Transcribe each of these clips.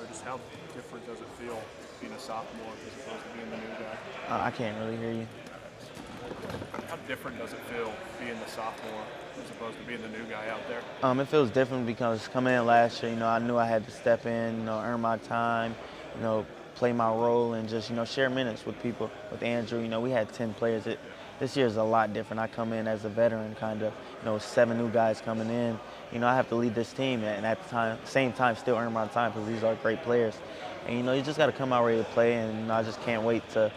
or just how different does it feel being a sophomore as opposed to being the new guy? Uh, I can't really hear you. How different does it feel being the sophomore as opposed to being the new guy out there? Um, it feels different because coming in last year, you know, I knew I had to step in, you know, earn my time, you know, play my role and just, you know, share minutes with people. With Andrew, you know, we had 10 players. It, this year is a lot different. I come in as a veteran, kind of, you know, seven new guys coming in. You know, I have to lead this team and at the time, same time still earn my time because these are great players. And, you know, you just got to come out ready to play and, you know, I just can't wait to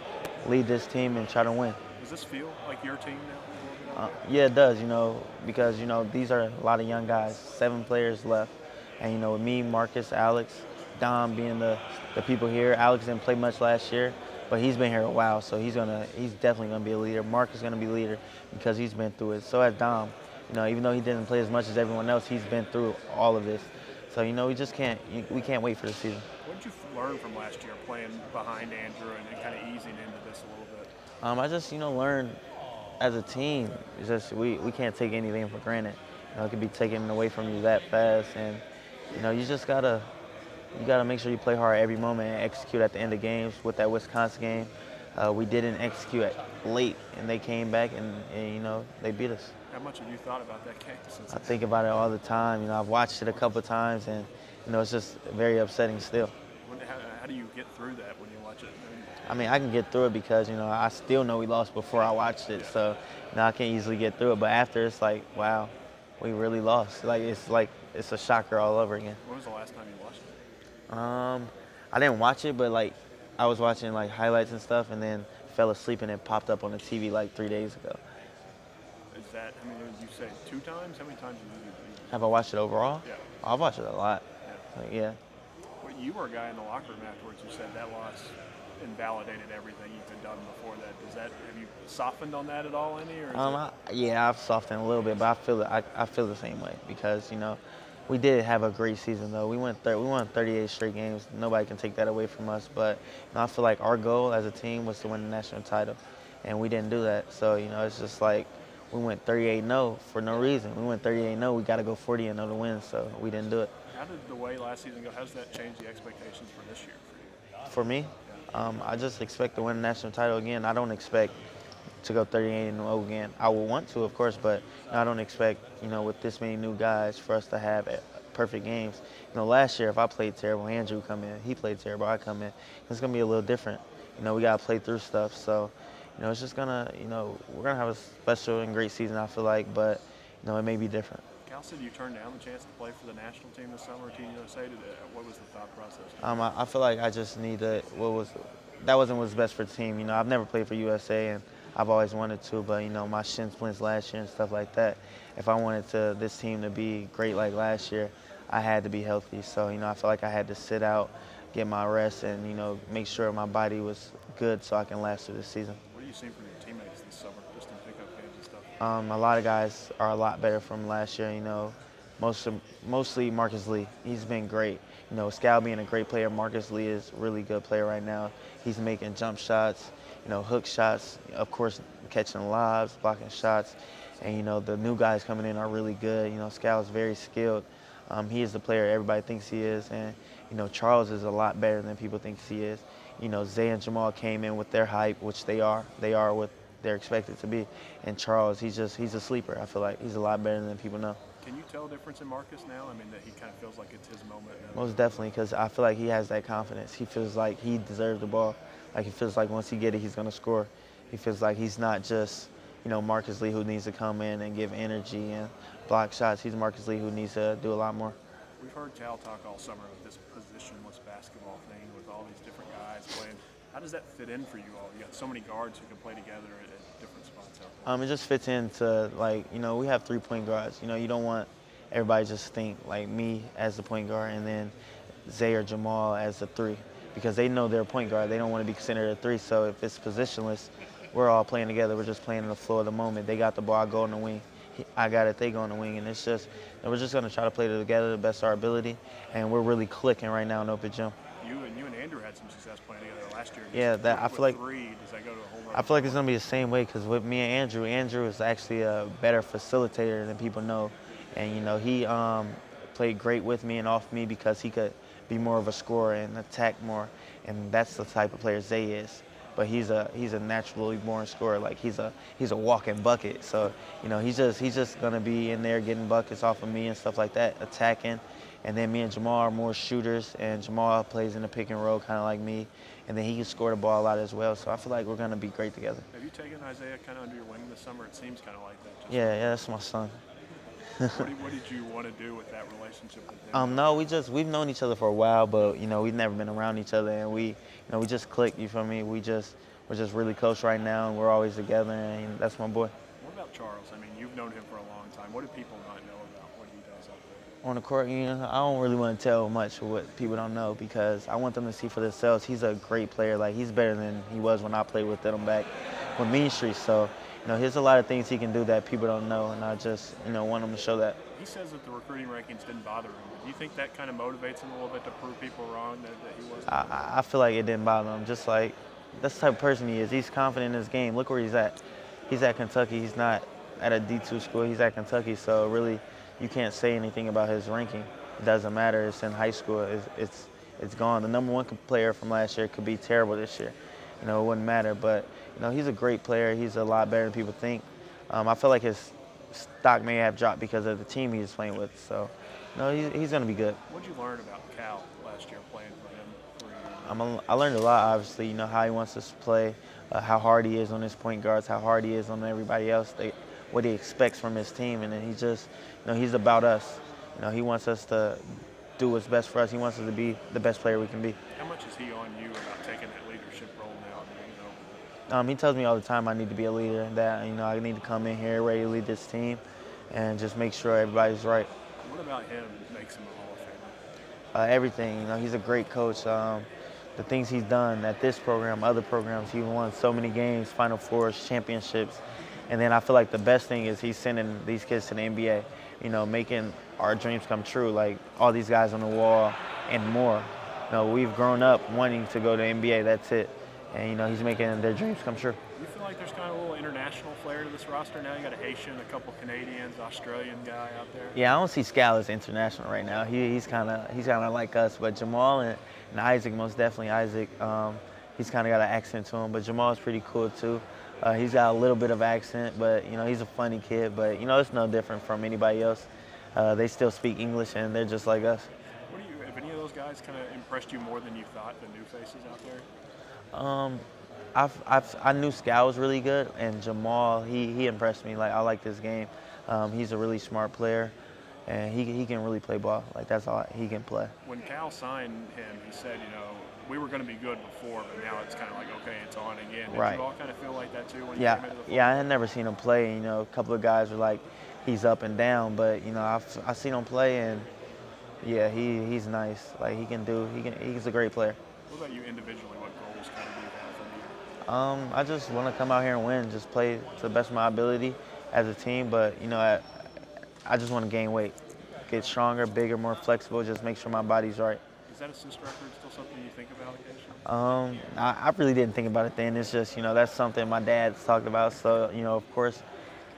lead this team and try to win. Does this feel like your team now? Uh, yeah, it does, you know, because, you know, these are a lot of young guys, seven players left. And, you know, with me, Marcus, Alex, Dom being the, the people here. Alex didn't play much last year, but he's been here a while, so he's gonna he's definitely gonna be a leader. Mark is gonna be a leader because he's been through it. So has Dom. You know, even though he didn't play as much as everyone else, he's been through all of this. So you know, we just can't we can't wait for the season. What did you learn from last year playing behind Andrew and, and kind of easing into this a little bit? Um, I just you know learned as a team. It's just we, we can't take anything for granted. You know, it could be taken away from you that fast, and you know you just gotta you got to make sure you play hard every moment and execute at the end of games. With that Wisconsin game, uh, we didn't execute late, and they came back and, and, you know they beat us. How much have you thought about that game? I think about it all the time. You know, I've watched it a couple times, and you know it's just very upsetting still. How, how do you get through that when you watch it? I mean, I can get through it because you know I still know we lost before I watched it, so you know I can easily get through it. But after, it's like, wow, we really lost. Like it's like it's a shocker all over again. When was the last time you watched it? Um, I didn't watch it, but like I was watching like highlights and stuff, and then fell asleep and it popped up on the TV like three days ago. Is that? I mean, you say two times? How many times have you? Have I watched it overall? Yeah. I've watched it a lot. Yeah. Like, yeah. Well, you were a guy in the locker room afterwards who said that loss invalidated everything you've done before that. Does that have you softened on that at all, any? Or um, I, yeah, I've softened a little bit, but I feel. I, I feel the same way because you know we did have a great season though. We went we won 38 straight games. Nobody can take that away from us. But you know, I feel like our goal as a team was to win the national title, and we didn't do that. So you know, it's just like we went 38-0 for no reason. We went 38-0. We got to go 40-0 to win. So we didn't do it. How did the way last season go? How does that change the expectations for this year for you? For me, um, I just expect to win the national title again. I don't expect to go 38 and 0 again. I would want to, of course, but I don't expect, you know, with this many new guys for us to have perfect games. You know, last year if I played terrible, Andrew come in, he played terrible, I come in. It's gonna be a little different. You know, we gotta play through stuff. So, you know, it's just gonna, you know, we're gonna have a special and great season. I feel like, but you know, it may be different. Cal said you turned down the chance to play for the national team this summer, Team USA. Did, what was the thought process? Um, I, I feel like I just need to. What was that wasn't what's best for the team. You know, I've never played for USA and I've always wanted to, but you know, my shin splints last year and stuff like that. If I wanted to this team to be great like last year, I had to be healthy. So, you know, I felt like I had to sit out, get my rest, and, you know, make sure my body was good so I can last through the season. What are you seeing from your teammates this summer, just in pickup games and stuff? Um, a lot of guys are a lot better from last year, you know. Most mostly Marcus Lee. He's been great. You know, Skal being a great player, Marcus Lee is a really good player right now. He's making jump shots you know, hook shots, of course, catching lobs, blocking shots. And, you know, the new guys coming in are really good. You know, Skal is very skilled. Um, he is the player everybody thinks he is. And, you know, Charles is a lot better than people think he is. You know, Zay and Jamal came in with their hype, which they are. They are what they're expected to be. And Charles, he's just, he's a sleeper. I feel like he's a lot better than people know. Can you tell a difference in Marcus now? I mean, that he kind of feels like it's his moment. Most definitely, because I feel like he has that confidence. He feels like he deserves the ball. Like he feels like once he get it, he's gonna score. He feels like he's not just, you know, Marcus Lee who needs to come in and give energy and block shots. He's Marcus Lee who needs to do a lot more. We've heard Cal talk all summer with this positionless basketball thing with all these different guys playing. How does that fit in for you all? You got so many guards who can play together different spots out there. Um, it just fits into like you know we have three point guards. You know you don't want everybody just think like me as the point guard and then Zay or Jamal as the three because they know they're a point guard. They don't want to be considered a three. So if it's positionless, we're all playing together. We're just playing on the floor of the moment. They got the ball, I go on the wing. I got it, they go on the wing. And it's just, we're just going to try to play together the best of our ability. And we're really clicking right now in open gym. You and you and Andrew had some success playing together last year. Yeah, that I feel like. Three, does that go to a whole I feel like it's gonna be the same way because with me and Andrew, Andrew is actually a better facilitator than people know, and you know he um, played great with me and off me because he could be more of a scorer and attack more, and that's the type of player Zay is. But he's a he's a naturally born scorer. Like he's a he's a walking bucket. So you know he's just he's just gonna be in there getting buckets off of me and stuff like that, attacking. And then me and Jamal are more shooters, and Jamal plays in the pick and roll, kind of like me. And then he can score the ball a lot as well. So I feel like we're gonna be great together. Have you taken Isaiah kind of under your wing this summer? It seems kind of like that. Yeah, yeah, that's my son. What, did, what did you want to do with that relationship with him? Um, no, we just we've known each other for a while, but you know we've never been around each other, and we, you know, we just clicked. You feel me? We just we're just really close right now, and we're always together, and that's my boy. What about Charles? I mean, you've known him for a long time. What do people not know about what he does out there? On the court, you know, I don't really want to tell much what people don't know because I want them to see for themselves. He's a great player. Like he's better than he was when I played with them back with Mean Street. So, you know, there's a lot of things he can do that people don't know, and I just, you know, want them to show that. He says that the recruiting rankings didn't bother him. Do you think that kind of motivates him a little bit to prove people wrong that, that he wasn't? I, I- I feel like it didn't bother him. Just like that's the type of person he is. He's confident in his game. Look where he's at. He's at Kentucky. He's not at a D2 school. He's at Kentucky. So really, you can't say anything about his ranking. It doesn't matter. It's in high school. It's it's, it's gone. The number one player from last year could be terrible this year. You know, it wouldn't matter. But you know, he's a great player. He's a lot better than people think. Um, I feel like his stock may have dropped because of the team he was playing with. So, no, he's, he's going to be good. What did you learn about Cal last year playing for him? I'm a, I learned a lot, obviously, you know, how he wants us to play, uh, how hard he is on his point guards, how hard he is on everybody else, they, what he expects from his team. And then he just, you know, he's about us. You know, he wants us to do what's best for us. He wants us to be the best player we can be. How much is he on you about taking that leadership role? You know, Um, he tells me all the time I need to be a leader, that, you know, I need to come in here ready to lead this team and just make sure everybody's right. what about him makes him a Hall of Famer? uh, everything. You know, he's a great coach. Um, the things he's done at this program, other programs, he won so many games, Final Fours, championships, and then I feel like the best thing is he's sending these kids to the NBA. You know, making our dreams come true. Like all these guys on the wall and more. You know, we've grown up wanting to go to the NBA. That's it. And you know, he's making their dreams come true. You feel like there's kind of a little international flair to this roster now? You got a Haitian, a couple Canadians, Australian guy out there. Yeah, I don't see Skal as international right now. He, he's kind of he's kind of like us, but Jamal and, and Isaac most definitely Isaac. Um, he's kind of got an accent to him, but Jamal's pretty cool too. Uh, he's got a little bit of accent, but you know he's a funny kid. But you know it's no different from anybody else. Uh, they still speak English and they're just like us. What do you? Have any of those guys kind of impressed you more than you thought? The new faces out there. Um, I've, I've, I knew Skal was really good, and Jamal, he, he impressed me. Like I like this game. Um, he's a really smart player, and he, he can really play ball. Like that's all he can play. When Cal signed him, he said, you know, we were going to be good before, but now it's kind of like, okay, it's on again. Did Right. you all kind of feel like that too when you Yeah, came into the yeah. I had never seen him play. You know, a couple of guys were like, he's up and down, but you know, I've I seen him play, and yeah, he he's nice. Like he can do. He can. He's a great player. What about you individually? What goals kind of do you have from you? Um, I just want to come out here and win, just play to the best of my ability as a team. But you know, I, I just want to gain weight, get stronger, bigger, more flexible. Just make sure my body's right. Is that assist record still something you think about occasionally? Um, I, I really didn't think about it then. It's just you know that's something my dad's talked about. So you know, of course,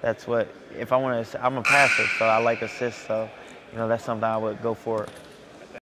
that's what if I want to. I'm a passer, so I like assists. So you know that's something I would go for.